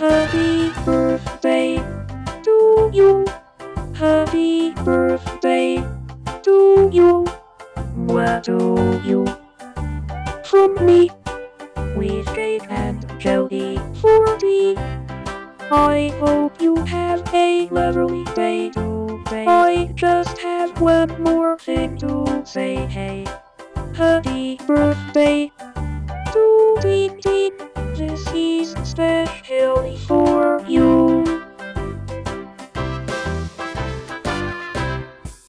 Happy birthday to you. Happy birthday to you. What do you? From me, with cake and jelly for tea. I hope you have a lovely day today. I just have one more thing to say. Hey, happy birthday to you. This is especially for